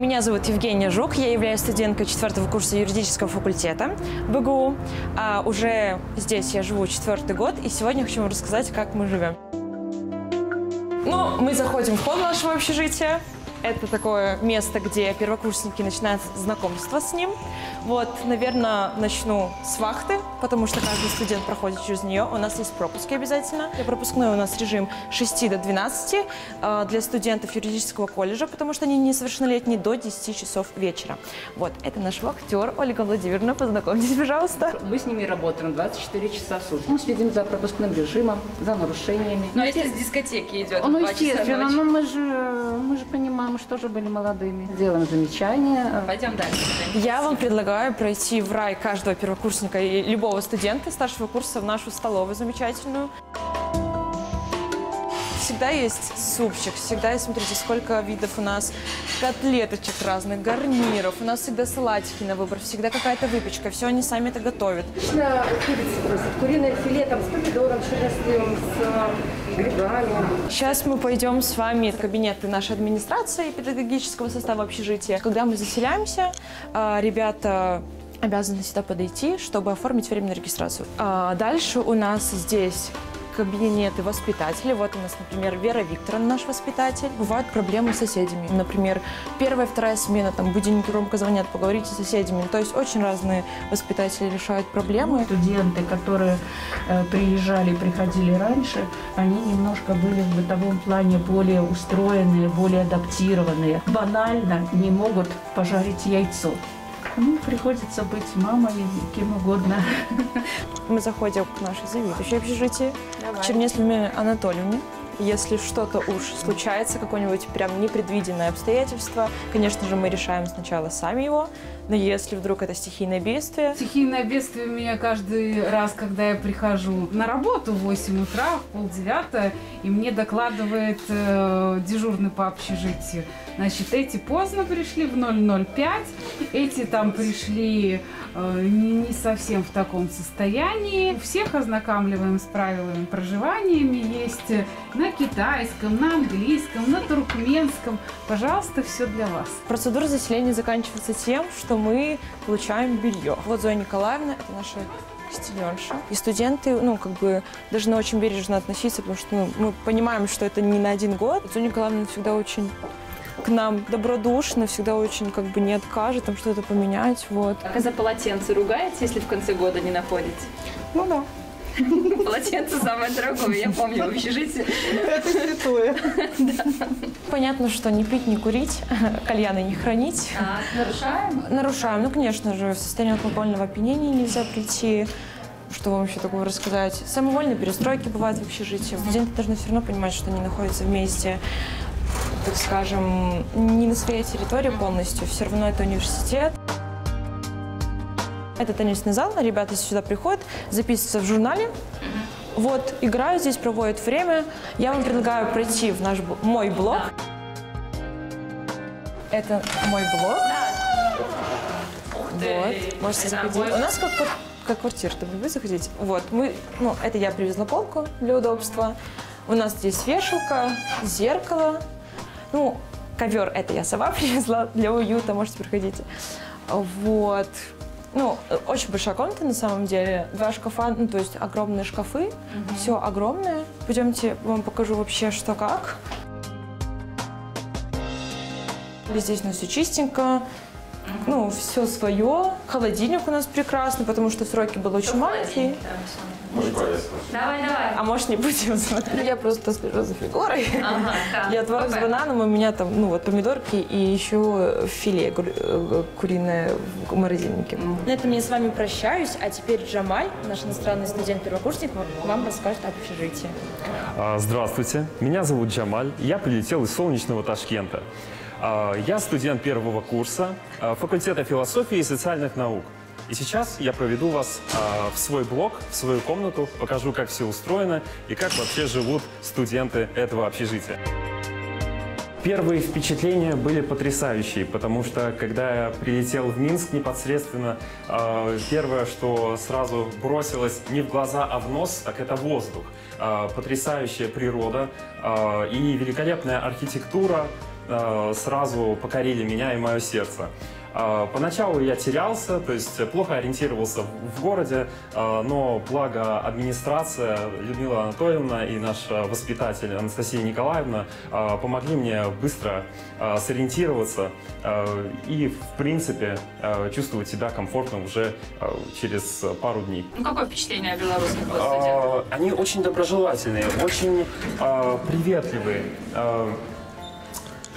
Меня зовут Евгения Жук, я являюсь студенткой четвертого курса юридического факультета БГУ. А уже здесь я живу четвертый год, и сегодня хочу вам рассказать, как мы живем. Ну, мы заходим в холл нашего общежития. Это такое место, где первокурсники начинают знакомство с ним. Вот, наверное, начну с вахты, потому что каждый студент проходит через нее. У нас есть пропуски обязательно. Для пропускной у нас режим с 6 до 12 э, для студентов юридического колледжа, потому что они несовершеннолетние до 10 часов вечера. Вот, это наш вахтер Ольга Владимировна. Познакомьтесь, пожалуйста. Мы с ними работаем 24 часа в сутки. Мы следим за пропускным режимом, за нарушениями. Ну, а если с дискотеки идет Ну, естественно, ночи? но мы же, мы же понимаем, мы же тоже были молодыми. Делаем замечания. Пойдем дальше. Я вам предлагаю пройти в рай каждого первокурсника и любого студента старшего курса в нашу столовую замечательную. Всегда есть супчик, всегда есть, смотрите, сколько видов у нас котлеточек разных, гарниров, у нас всегда салатики на выбор, всегда какая-то выпечка, все они сами это готовят. Обычно курицы просят. Куриное филе там с помидором, шелестным, с. Сейчас мы пойдем с вами в кабинеты нашей администрации педагогического состава общежития. Когда мы заселяемся, а, ребята обязаны сюда подойти, чтобы оформить временную регистрацию. А Дальше у нас здесь кабинеты воспитателей. Вот у нас, например, Вера Викторовна, наш воспитатель. Бывают проблемы с соседями. Например, первая, вторая смена, там будильники громко звонят, поговорите с соседями. То есть очень разные воспитатели решают проблемы. Студенты, которые э, приезжали, приходили раньше, они немножко были в бытовом плане более устроенные, более адаптированные. Банально не могут пожарить яйцо. Ну, приходится быть мамой, кем угодно. Мы заходим к нашей заведующей общежитии, к Чернеславе Анатольевне. Если что-то уж случается, какое-нибудь прям непредвиденное обстоятельство, конечно же, мы решаем сначала сами его, но если вдруг это стихийное бедствие, Стихийное бедствие у меня каждый раз, когда я прихожу на работу в 8 утра, в полдевятого, и мне докладывает э, дежурный по общежитию. Значит, эти поздно пришли в 005, эти там пришли э, не, не совсем в таком состоянии. Всех ознакомливаем с правилами проживаниями. Есть на китайском, на английском, на туркменском. Пожалуйста, все для вас. процедура заселения заканчивается тем, что мы получаем белье. Вот Зоя Николаевна, это наша стильонша. И студенты, ну, как бы, должны очень бережно относиться, потому что ну, мы понимаем, что это не на один год. Зоя Николаевна всегда очень к нам добродушно, всегда очень как бы не откажет там что-то поменять, вот. А за полотенце ругаете, если в конце года не находите? Ну да. Полотенце самое дорогое, я помню в общежитии. Понятно, что не пить, не курить, кальяны не хранить. А, нарушаем? Нарушаем. Ну, конечно же, в состоянии алкогольного опьянения нельзя прийти. Что вам еще такого рассказать? Самовольные перестройки бывают в общежитии. Студенты должны все равно понимать, что они находятся вместе, так скажем, не на своей территории полностью. Все равно это университет. Это теннисный зал. Ребята сюда приходят, записываются в журнале. Вот, играют здесь, проводят время. Я вам предлагаю пройти в наш, мой блог. Это мой блог. Вот, можете заходить. У нас как, как квартира, чтобы вы заходите. Вот, мы, ну, это я привезла полку для удобства. У нас здесь вешалка, зеркало. Ну, ковер это я сама привезла для уюта, можете приходите. Вот. Ну, э, очень большая комната на самом деле. Два шкафа, ну, то есть огромные шкафы. Все огромное. Пойдемте, вам покажу вообще, что как. Здесь у нас все чистенько. Ну, все свое. Холодильник у нас прекрасный, потому что сроки были очень маленькие. Давай, давай. А может, не будем смотреть? Я просто слежу за фигурой. Ага. Я творог с бананом, у меня там, ну вот, помидорки и еще филе э, куриное в морозильнике. На этом я с вами прощаюсь, а теперь Джамаль, наш иностранный студент-первокурсник, вам расскажет об общежитии. А, Здравствуйте, меня зовут Джамаль, я прилетел из солнечного Ташкента. А, Я студент первого курса а, факультета философии и социальных наук. И сейчас я проведу вас а, в свой блок, в свою комнату, покажу, как все устроено и как вообще живут студенты этого общежития. Первые впечатления были потрясающие, потому что когда я прилетел в Минск непосредственно, первое, что сразу бросилось не в глаза, а в нос, так это воздух. Потрясающая природа и великолепная архитектура, сразу покорили меня и мое сердце. А, Поначалу я терялся, то есть плохо ориентировался в городе, а, но благо администрация Людмила Анатольевна и наш воспитатель Анастасия Николаевна помогли мне быстро сориентироваться и, в принципе, чувствовать себя комфортно уже через пару дней. Ну, какое впечатление о белорусских Они очень доброжелательные, очень приветливые.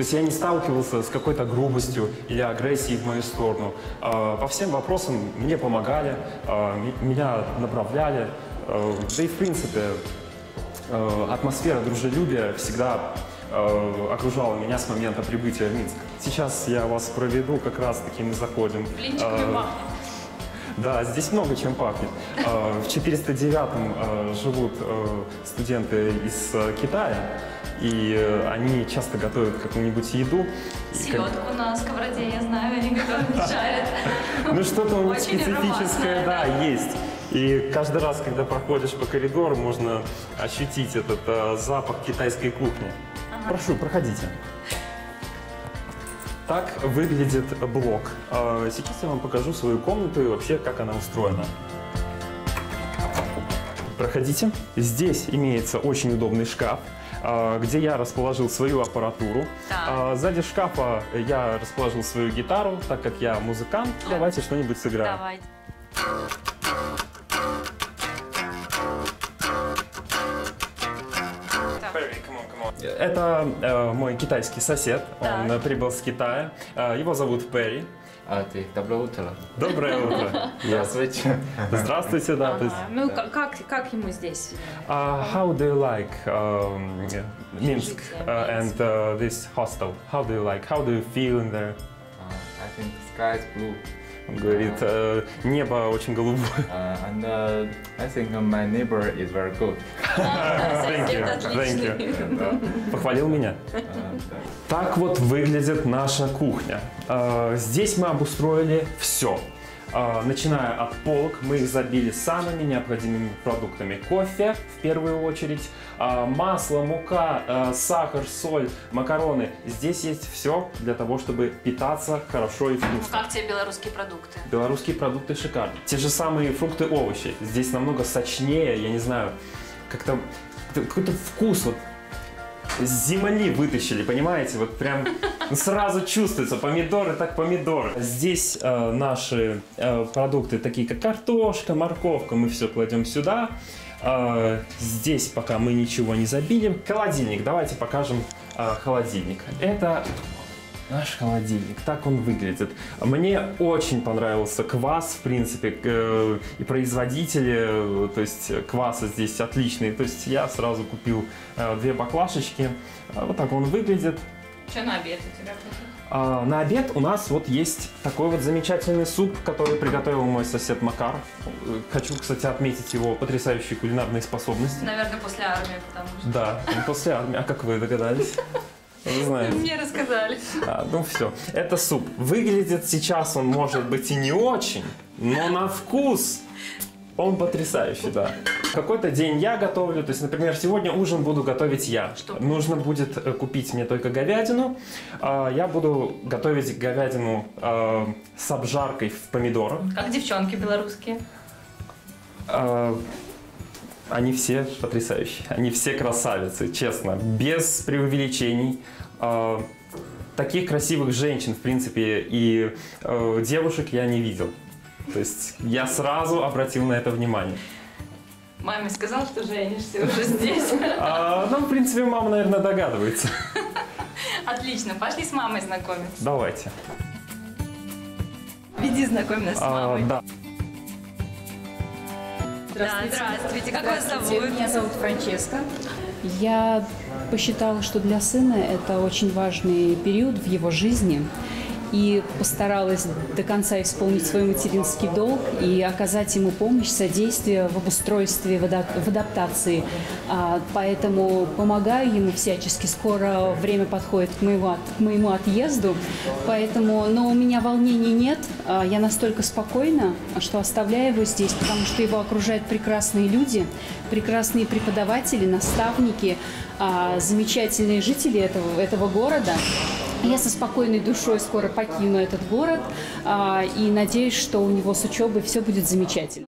То есть я не сталкивался с какой-то грубостью или агрессией в мою сторону. А, По всем вопросам мне помогали, а, меня направляли. А, Да и в принципе атмосфера дружелюбия всегда окружала меня с момента прибытия в Минск. Сейчас я вас проведу, как раз таки мы заходим. Блинчиками пахнет. Да, здесь много чем пахнет. А, В 409-м а, живут а, студенты из Китая, и они часто готовят какую-нибудь еду. И как- Селедку на сковороде, я знаю, они готовят, жарят. Ну что-то у них специфическое, да, есть. И каждый раз, когда проходишь по коридору, можно ощутить этот запах китайской кухни. Прошу, проходите. Так выглядит блок. А, Сейчас я вам покажу свою комнату и вообще, как она устроена. Проходите. Здесь имеется очень удобный шкаф, а, где я расположил свою аппаратуру. Так. А, Сзади шкафа я расположил свою гитару, так как я музыкант. Давайте что-нибудь сыграем. Давай. Это э, мой китайский сосед. Он Так. э, прибыл с Китая. Э, его зовут Перри. А, ты, доброе утро. Доброе утро. Здравствуйте. Здравствуйте, да. Ага. Ну, как, как ему здесь? uh, how do you like um, Minsk uh, and uh, this hostel? How do you like? How do you feel in there? Uh, I think the sky is blue. Он говорит, «Э, небо очень голубое. Uh, and uh, I think uh, my neighbor is very good. Thank you, thank you. Похвалил меня. Uh, Так вот выглядит наша кухня. Э, Здесь мы обустроили все. Начиная от полок, мы их забили самыми необходимыми продуктами. Кофе, в первую очередь, а, масло, мука, э, сахар, соль, макароны. Здесь есть все для того, чтобы питаться хорошо и Ну, вкусно. как тебе белорусские продукты? Белорусские продукты шикарны. Те же самые фрукты, овощи. Здесь намного сочнее, я не знаю, как-то какой-то вкус вот с земли вытащили, понимаете? Вот прям сразу чувствуется. Помидоры так помидоры. Здесь э, наши э, продукты, такие как картошка, морковка, мы все кладем сюда. Э, здесь пока мы ничего не забили. Холодильник. Давайте покажем э, холодильник. Это Наш холодильник, так он выглядит. Мне очень понравился квас, в принципе, э, и производители, э, то есть кваса здесь отличные. То есть я сразу купил э, две баклашечки. Вот так он выглядит. Что на обед у тебя будет? А, На обед у нас вот есть такой вот замечательный суп, который приготовил мой сосед Макар. Э, Хочу, кстати, отметить его потрясающие кулинарные способности. Наверное, после армии, потому что... Да, он после армии. А как вы догадались? Вы знаете. Мне рассказали. А, ну все, это суп. Выглядит сейчас он может быть и не очень, но на вкус он потрясающий, да. Какой-то день я готовлю, то есть, например, сегодня ужин буду готовить я. Что? Нужно будет э, купить мне только говядину. А, Я буду готовить говядину э, с обжаркой в помидорах. Как девчонки белорусские. А, Они все потрясающие. Они все красавицы, честно. Без преувеличений. Таких красивых женщин, в принципе, и э, девушек я не видел. То есть я сразу обратил на это внимание. Маме сказал, что женишься уже здесь. А, ну, в принципе, мама, наверное, догадывается. Отлично, пошли с мамой знакомиться. Давайте. Веди знакомь нас с А, мамой. да. Да, здравствуйте, как вас Здравствуйте, зовут? Меня зовут Франческа. Я посчитала, что для сына это очень важный период в его жизни и постаралась до конца исполнить свой материнский долг и оказать ему помощь, содействие в обустройстве, в ада- в адаптации. А, Поэтому помогаю ему всячески. Скоро время подходит к моему, к моему отъезду, поэтому, но у меня волнений нет. А, Я настолько спокойна, что оставляю его здесь, потому что его окружают прекрасные люди, прекрасные преподаватели, наставники. а, замечательные жители этого, этого города. Я со спокойной душой скоро покину этот город а, и надеюсь, что у него с учебой все будет замечательно.